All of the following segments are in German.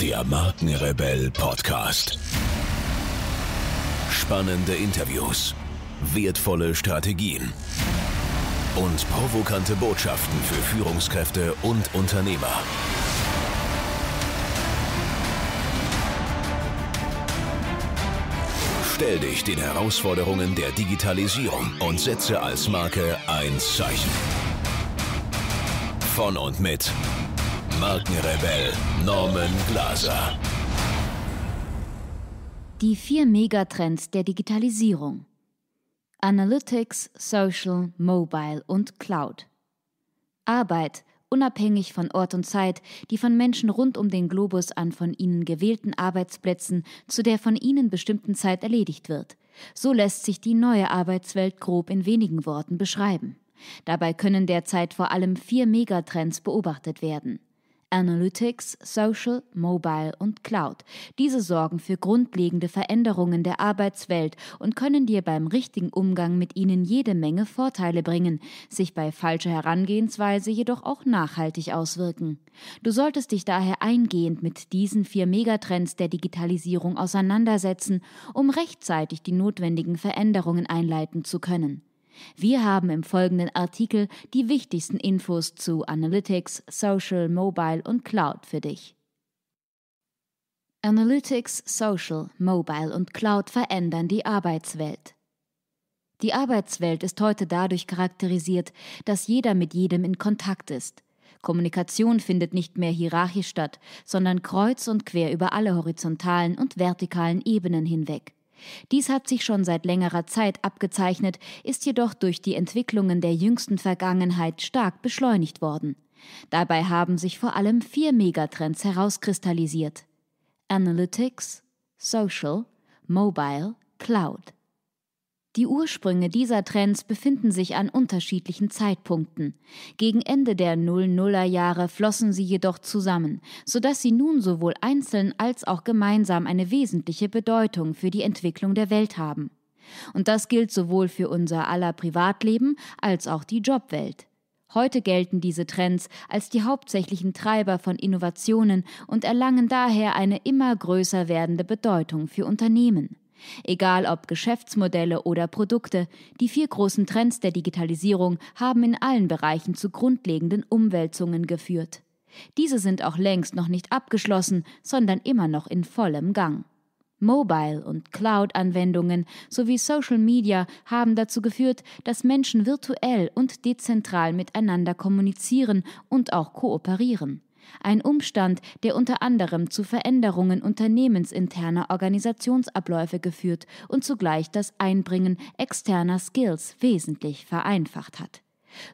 Der Markenrebell Podcast. Spannende Interviews, wertvolle Strategien und provokante Botschaften für Führungskräfte und Unternehmer. Stell dich den Herausforderungen der Digitalisierung und setze als Marke ein Zeichen. Von und mit Markenrebell Norman Glaser. Die vier Megatrends der Digitalisierung. Analytics, Social, Mobile und Cloud. Arbeit, unabhängig von Ort und Zeit, die von Menschen rund um den Globus an von ihnen gewählten Arbeitsplätzen zu der von ihnen bestimmten Zeit erledigt wird. So lässt sich die neue Arbeitswelt grob in wenigen Worten beschreiben. Dabei können derzeit vor allem vier Megatrends beobachtet werden. Analytics, Social, Mobile und Cloud. Diese sorgen für grundlegende Veränderungen der Arbeitswelt und können dir beim richtigen Umgang mit ihnen jede Menge Vorteile bringen, sich bei falscher Herangehensweise jedoch auch nachhaltig auswirken. Du solltest dich daher eingehend mit diesen vier Megatrends der Digitalisierung auseinandersetzen, um rechtzeitig die notwendigen Veränderungen einleiten zu können. Wir haben im folgenden Artikel die wichtigsten Infos zu Analytics, Social, Mobile und Cloud für dich. Analytics, Social, Mobile und Cloud verändern die Arbeitswelt. Die Arbeitswelt ist heute dadurch charakterisiert, dass jeder mit jedem in Kontakt ist. Kommunikation findet nicht mehr hierarchisch statt, sondern kreuz und quer über alle horizontalen und vertikalen Ebenen hinweg. Dies hat sich schon seit längerer Zeit abgezeichnet, ist jedoch durch die Entwicklungen der jüngsten Vergangenheit stark beschleunigt worden. Dabei haben sich vor allem vier Megatrends herauskristallisiert. Analytics, Social, Mobile, Cloud. Die Ursprünge dieser Trends befinden sich an unterschiedlichen Zeitpunkten. Gegen Ende der Null-Nuller Jahre flossen sie jedoch zusammen, sodass sie nun sowohl einzeln als auch gemeinsam eine wesentliche Bedeutung für die Entwicklung der Welt haben. Und das gilt sowohl für unser aller Privatleben als auch die Jobwelt. Heute gelten diese Trends als die hauptsächlichen Treiber von Innovationen und erlangen daher eine immer größer werdende Bedeutung für Unternehmen. Egal ob Geschäftsmodelle oder Produkte, die vier großen Trends der Digitalisierung haben in allen Bereichen zu grundlegenden Umwälzungen geführt. Diese sind auch längst noch nicht abgeschlossen, sondern immer noch in vollem Gang. Mobile- und Cloud-Anwendungen sowie Social Media haben dazu geführt, dass Menschen virtuell und dezentral miteinander kommunizieren und auch kooperieren ein Umstand, der unter anderem zu Veränderungen unternehmensinterner Organisationsabläufe geführt und zugleich das Einbringen externer Skills wesentlich vereinfacht hat.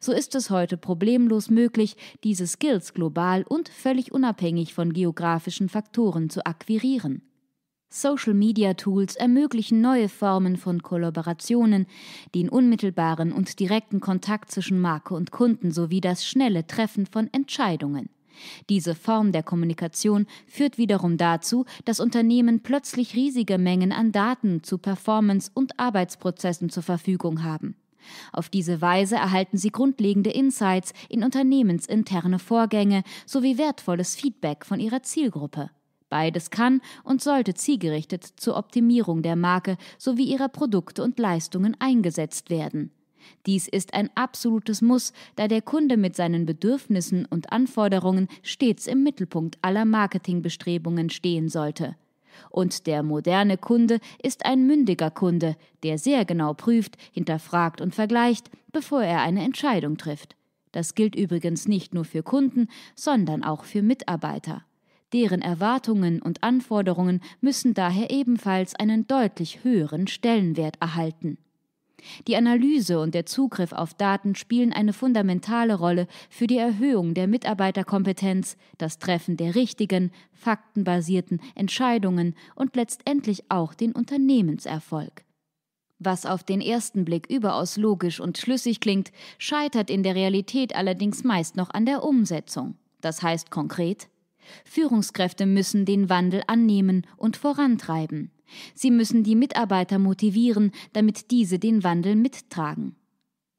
So ist es heute problemlos möglich, diese Skills global und völlig unabhängig von geografischen Faktoren zu akquirieren. Social Media Tools ermöglichen neue Formen von Kollaborationen, den unmittelbaren und direkten Kontakt zwischen Marke und Kunden sowie das schnelle Treffen von Entscheidungen. Diese Form der Kommunikation führt wiederum dazu, dass Unternehmen plötzlich riesige Mengen an Daten zu Performance- und Arbeitsprozessen zur Verfügung haben. Auf diese Weise erhalten sie grundlegende Insights in unternehmensinterne Vorgänge sowie wertvolles Feedback von ihrer Zielgruppe. Beides kann und sollte zielgerichtet zur Optimierung der Marke sowie ihrer Produkte und Leistungen eingesetzt werden. Dies ist ein absolutes Muss, da der Kunde mit seinen Bedürfnissen und Anforderungen stets im Mittelpunkt aller Marketingbestrebungen stehen sollte. Und der moderne Kunde ist ein mündiger Kunde, der sehr genau prüft, hinterfragt und vergleicht, bevor er eine Entscheidung trifft. Das gilt übrigens nicht nur für Kunden, sondern auch für Mitarbeiter. Deren Erwartungen und Anforderungen müssen daher ebenfalls einen deutlich höheren Stellenwert erhalten. Die Analyse und der Zugriff auf Daten spielen eine fundamentale Rolle für die Erhöhung der Mitarbeiterkompetenz, das Treffen der richtigen, faktenbasierten Entscheidungen und letztendlich auch den Unternehmenserfolg. Was auf den ersten Blick überaus logisch und schlüssig klingt, scheitert in der Realität allerdings meist noch an der Umsetzung. Das heißt konkret, Führungskräfte müssen den Wandel annehmen und vorantreiben. Sie müssen die Mitarbeiter motivieren, damit diese den Wandel mittragen.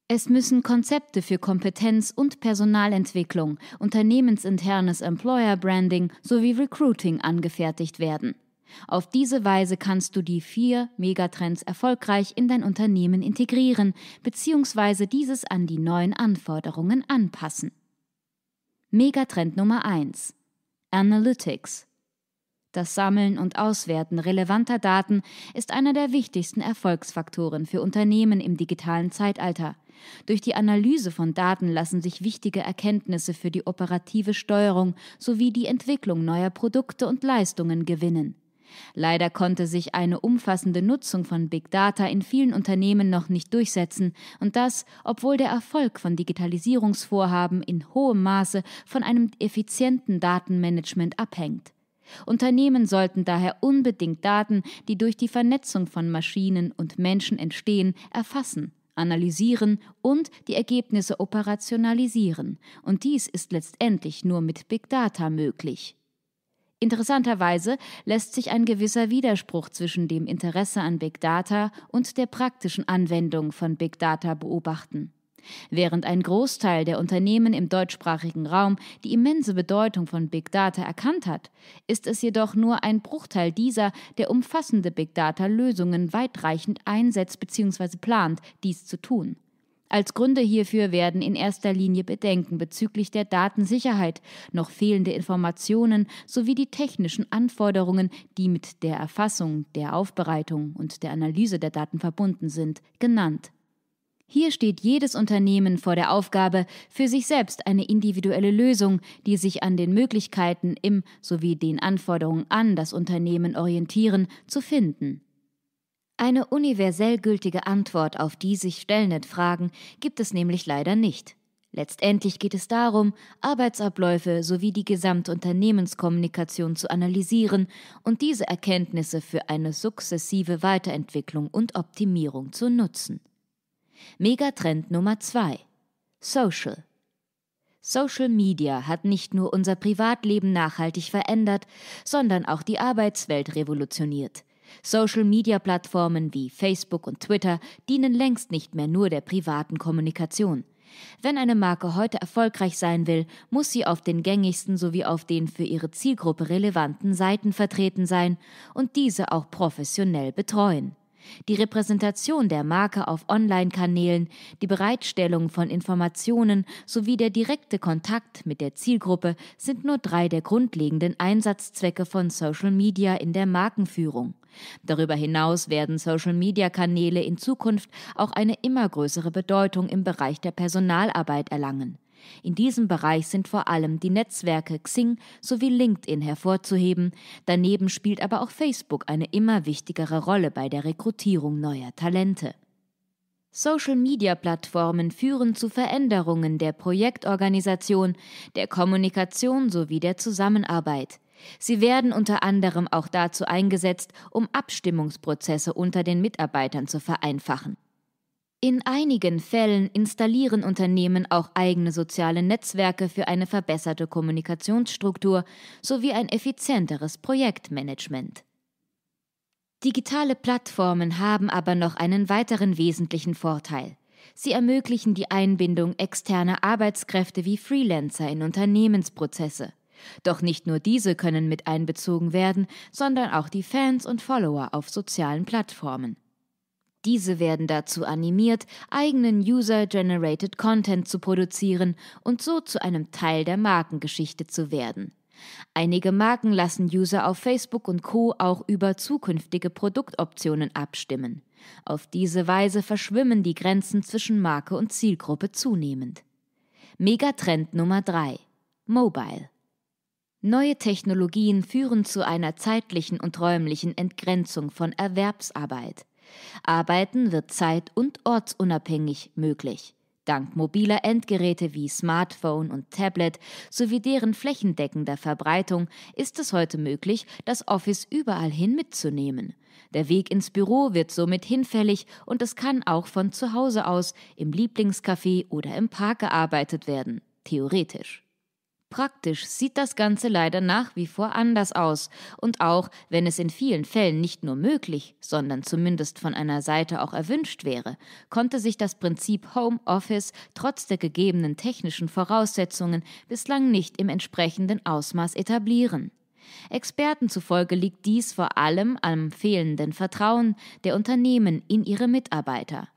Es müssen Konzepte für Kompetenz- und Personalentwicklung, unternehmensinternes Employer Branding sowie Recruiting angefertigt werden. Auf diese Weise kannst du die vier Megatrends erfolgreich in dein Unternehmen integrieren bzw. dieses an die neuen Anforderungen anpassen. Megatrend Nummer 1 Analytics das Sammeln und Auswerten relevanter Daten ist einer der wichtigsten Erfolgsfaktoren für Unternehmen im digitalen Zeitalter. Durch die Analyse von Daten lassen sich wichtige Erkenntnisse für die operative Steuerung sowie die Entwicklung neuer Produkte und Leistungen gewinnen. Leider konnte sich eine umfassende Nutzung von Big Data in vielen Unternehmen noch nicht durchsetzen, und das, obwohl der Erfolg von Digitalisierungsvorhaben in hohem Maße von einem effizienten Datenmanagement abhängt. Unternehmen sollten daher unbedingt Daten, die durch die Vernetzung von Maschinen und Menschen entstehen, erfassen, analysieren und die Ergebnisse operationalisieren, und dies ist letztendlich nur mit Big Data möglich. Interessanterweise lässt sich ein gewisser Widerspruch zwischen dem Interesse an Big Data und der praktischen Anwendung von Big Data beobachten. Während ein Großteil der Unternehmen im deutschsprachigen Raum die immense Bedeutung von Big Data erkannt hat, ist es jedoch nur ein Bruchteil dieser, der umfassende Big Data-Lösungen weitreichend einsetzt bzw. plant, dies zu tun. Als Gründe hierfür werden in erster Linie Bedenken bezüglich der Datensicherheit, noch fehlende Informationen sowie die technischen Anforderungen, die mit der Erfassung, der Aufbereitung und der Analyse der Daten verbunden sind, genannt. Hier steht jedes Unternehmen vor der Aufgabe, für sich selbst eine individuelle Lösung, die sich an den Möglichkeiten im sowie den Anforderungen an das Unternehmen orientieren, zu finden. Eine universell gültige Antwort auf die sich stellenden Fragen gibt es nämlich leider nicht. Letztendlich geht es darum, Arbeitsabläufe sowie die Gesamtunternehmenskommunikation zu analysieren und diese Erkenntnisse für eine sukzessive Weiterentwicklung und Optimierung zu nutzen. Megatrend Nummer 2 Social Social Media hat nicht nur unser Privatleben nachhaltig verändert, sondern auch die Arbeitswelt revolutioniert. Social-Media-Plattformen wie Facebook und Twitter dienen längst nicht mehr nur der privaten Kommunikation. Wenn eine Marke heute erfolgreich sein will, muss sie auf den gängigsten sowie auf den für ihre Zielgruppe relevanten Seiten vertreten sein und diese auch professionell betreuen. Die Repräsentation der Marke auf Online-Kanälen, die Bereitstellung von Informationen sowie der direkte Kontakt mit der Zielgruppe sind nur drei der grundlegenden Einsatzzwecke von Social Media in der Markenführung. Darüber hinaus werden Social-Media-Kanäle in Zukunft auch eine immer größere Bedeutung im Bereich der Personalarbeit erlangen. In diesem Bereich sind vor allem die Netzwerke Xing sowie LinkedIn hervorzuheben, daneben spielt aber auch Facebook eine immer wichtigere Rolle bei der Rekrutierung neuer Talente. Social-Media-Plattformen führen zu Veränderungen der Projektorganisation, der Kommunikation sowie der Zusammenarbeit. Sie werden unter anderem auch dazu eingesetzt, um Abstimmungsprozesse unter den Mitarbeitern zu vereinfachen. In einigen Fällen installieren Unternehmen auch eigene soziale Netzwerke für eine verbesserte Kommunikationsstruktur sowie ein effizienteres Projektmanagement. Digitale Plattformen haben aber noch einen weiteren wesentlichen Vorteil. Sie ermöglichen die Einbindung externer Arbeitskräfte wie Freelancer in Unternehmensprozesse. Doch nicht nur diese können mit einbezogen werden, sondern auch die Fans und Follower auf sozialen Plattformen. Diese werden dazu animiert, eigenen User-Generated Content zu produzieren und so zu einem Teil der Markengeschichte zu werden. Einige Marken lassen User auf Facebook und Co auch über zukünftige Produktoptionen abstimmen. Auf diese Weise verschwimmen die Grenzen zwischen Marke und Zielgruppe zunehmend. Megatrend Nummer 3 Mobile Neue Technologien führen zu einer zeitlichen und räumlichen Entgrenzung von Erwerbsarbeit. Arbeiten wird zeit- und ortsunabhängig möglich. Dank mobiler Endgeräte wie Smartphone und Tablet sowie deren flächendeckender Verbreitung ist es heute möglich, das Office überall hin mitzunehmen. Der Weg ins Büro wird somit hinfällig und es kann auch von zu Hause aus im Lieblingscafé oder im Park gearbeitet werden, theoretisch. Praktisch sieht das Ganze leider nach wie vor anders aus. Und auch wenn es in vielen Fällen nicht nur möglich, sondern zumindest von einer Seite auch erwünscht wäre, konnte sich das Prinzip Home Office trotz der gegebenen technischen Voraussetzungen bislang nicht im entsprechenden Ausmaß etablieren. Experten zufolge liegt dies vor allem am fehlenden Vertrauen der Unternehmen in ihre Mitarbeiter.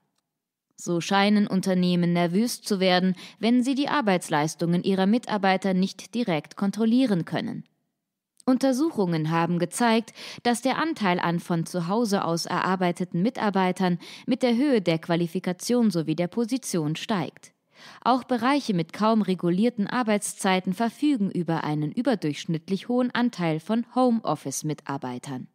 So scheinen Unternehmen nervös zu werden, wenn sie die Arbeitsleistungen ihrer Mitarbeiter nicht direkt kontrollieren können. Untersuchungen haben gezeigt, dass der Anteil an von zu Hause aus erarbeiteten Mitarbeitern mit der Höhe der Qualifikation sowie der Position steigt. Auch Bereiche mit kaum regulierten Arbeitszeiten verfügen über einen überdurchschnittlich hohen Anteil von Homeoffice-Mitarbeitern.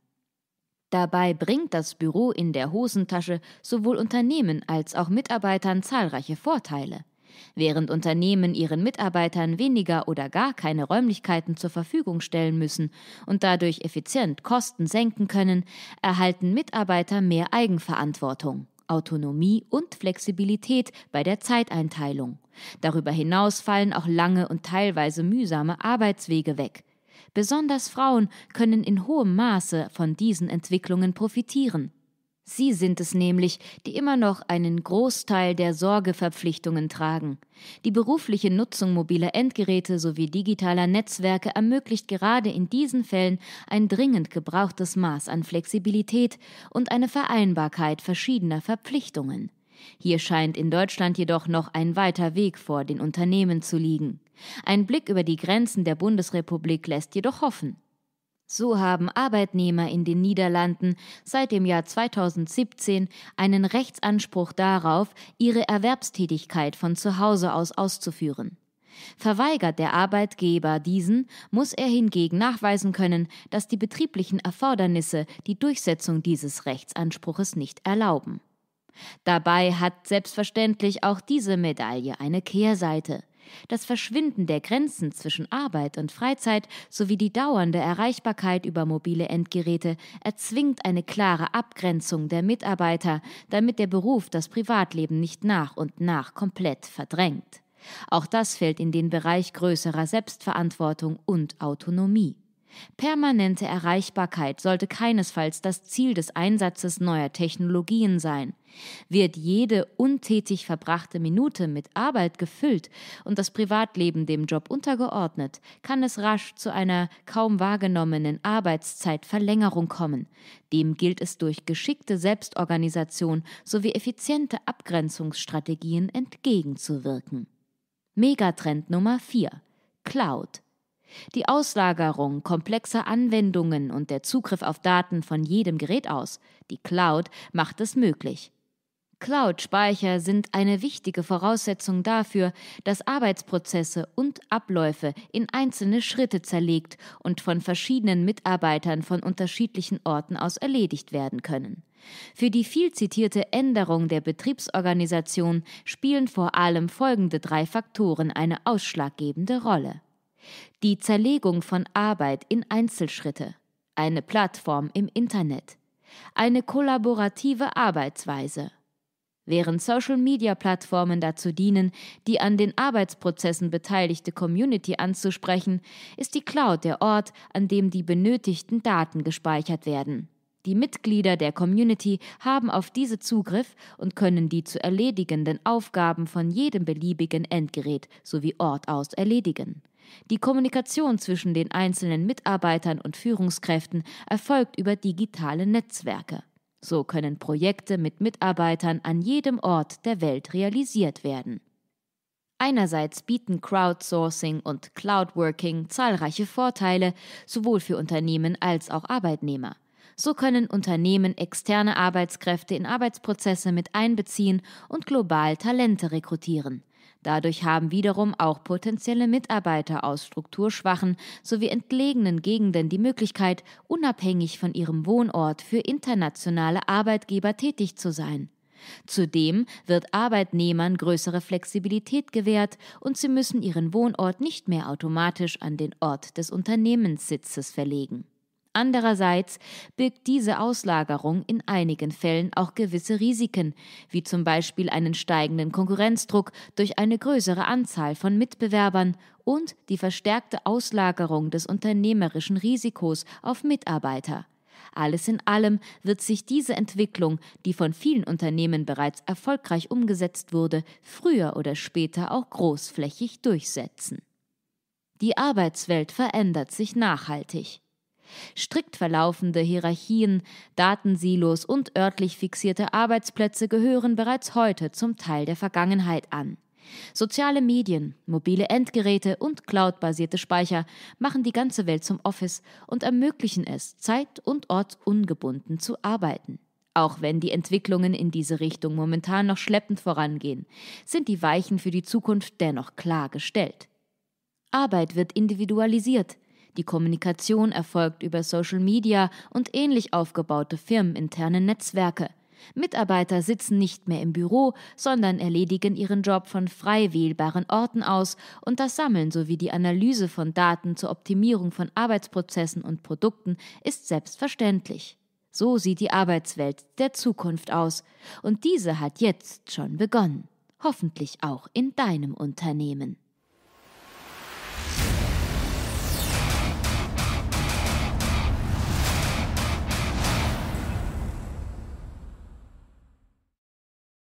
Dabei bringt das Büro in der Hosentasche sowohl Unternehmen als auch Mitarbeitern zahlreiche Vorteile. Während Unternehmen ihren Mitarbeitern weniger oder gar keine Räumlichkeiten zur Verfügung stellen müssen und dadurch effizient Kosten senken können, erhalten Mitarbeiter mehr Eigenverantwortung. Autonomie und Flexibilität bei der Zeiteinteilung. Darüber hinaus fallen auch lange und teilweise mühsame Arbeitswege weg. Besonders Frauen können in hohem Maße von diesen Entwicklungen profitieren. Sie sind es nämlich, die immer noch einen Großteil der Sorgeverpflichtungen tragen. Die berufliche Nutzung mobiler Endgeräte sowie digitaler Netzwerke ermöglicht gerade in diesen Fällen ein dringend gebrauchtes Maß an Flexibilität und eine Vereinbarkeit verschiedener Verpflichtungen. Hier scheint in Deutschland jedoch noch ein weiter Weg vor den Unternehmen zu liegen. Ein Blick über die Grenzen der Bundesrepublik lässt jedoch hoffen. So haben Arbeitnehmer in den Niederlanden seit dem Jahr 2017 einen Rechtsanspruch darauf, ihre Erwerbstätigkeit von zu Hause aus auszuführen. Verweigert der Arbeitgeber diesen, muss er hingegen nachweisen können, dass die betrieblichen Erfordernisse die Durchsetzung dieses Rechtsanspruches nicht erlauben. Dabei hat selbstverständlich auch diese Medaille eine Kehrseite. Das Verschwinden der Grenzen zwischen Arbeit und Freizeit sowie die dauernde Erreichbarkeit über mobile Endgeräte erzwingt eine klare Abgrenzung der Mitarbeiter, damit der Beruf das Privatleben nicht nach und nach komplett verdrängt. Auch das fällt in den Bereich größerer Selbstverantwortung und Autonomie. Permanente Erreichbarkeit sollte keinesfalls das Ziel des Einsatzes neuer Technologien sein. Wird jede untätig verbrachte Minute mit Arbeit gefüllt und das Privatleben dem Job untergeordnet, kann es rasch zu einer kaum wahrgenommenen Arbeitszeitverlängerung kommen. Dem gilt es durch geschickte Selbstorganisation sowie effiziente Abgrenzungsstrategien entgegenzuwirken. Megatrend Nummer 4 Cloud die Auslagerung komplexer Anwendungen und der Zugriff auf Daten von jedem Gerät aus, die Cloud, macht es möglich. Cloud-Speicher sind eine wichtige Voraussetzung dafür, dass Arbeitsprozesse und Abläufe in einzelne Schritte zerlegt und von verschiedenen Mitarbeitern von unterschiedlichen Orten aus erledigt werden können. Für die viel zitierte Änderung der Betriebsorganisation spielen vor allem folgende drei Faktoren eine ausschlaggebende Rolle. Die Zerlegung von Arbeit in Einzelschritte, eine Plattform im Internet, eine kollaborative Arbeitsweise. Während Social-Media-Plattformen dazu dienen, die an den Arbeitsprozessen beteiligte Community anzusprechen, ist die Cloud der Ort, an dem die benötigten Daten gespeichert werden. Die Mitglieder der Community haben auf diese Zugriff und können die zu erledigenden Aufgaben von jedem beliebigen Endgerät sowie Ort aus erledigen. Die Kommunikation zwischen den einzelnen Mitarbeitern und Führungskräften erfolgt über digitale Netzwerke. So können Projekte mit Mitarbeitern an jedem Ort der Welt realisiert werden. Einerseits bieten Crowdsourcing und Cloudworking zahlreiche Vorteile sowohl für Unternehmen als auch Arbeitnehmer. So können Unternehmen externe Arbeitskräfte in Arbeitsprozesse mit einbeziehen und global Talente rekrutieren. Dadurch haben wiederum auch potenzielle Mitarbeiter aus strukturschwachen sowie entlegenen Gegenden die Möglichkeit, unabhängig von ihrem Wohnort für internationale Arbeitgeber tätig zu sein. Zudem wird Arbeitnehmern größere Flexibilität gewährt und sie müssen ihren Wohnort nicht mehr automatisch an den Ort des Unternehmenssitzes verlegen. Andererseits birgt diese Auslagerung in einigen Fällen auch gewisse Risiken, wie zum Beispiel einen steigenden Konkurrenzdruck durch eine größere Anzahl von Mitbewerbern und die verstärkte Auslagerung des unternehmerischen Risikos auf Mitarbeiter. Alles in allem wird sich diese Entwicklung, die von vielen Unternehmen bereits erfolgreich umgesetzt wurde, früher oder später auch großflächig durchsetzen. Die Arbeitswelt verändert sich nachhaltig. Strikt verlaufende Hierarchien, Datensilos und örtlich fixierte Arbeitsplätze gehören bereits heute zum Teil der Vergangenheit an. Soziale Medien, mobile Endgeräte und cloudbasierte Speicher machen die ganze Welt zum Office und ermöglichen es, zeit- und ortsungebunden zu arbeiten. Auch wenn die Entwicklungen in diese Richtung momentan noch schleppend vorangehen, sind die Weichen für die Zukunft dennoch klar gestellt. Arbeit wird individualisiert, die Kommunikation erfolgt über Social Media und ähnlich aufgebaute firmeninterne Netzwerke. Mitarbeiter sitzen nicht mehr im Büro, sondern erledigen ihren Job von frei wählbaren Orten aus und das Sammeln sowie die Analyse von Daten zur Optimierung von Arbeitsprozessen und Produkten ist selbstverständlich. So sieht die Arbeitswelt der Zukunft aus, und diese hat jetzt schon begonnen, hoffentlich auch in deinem Unternehmen.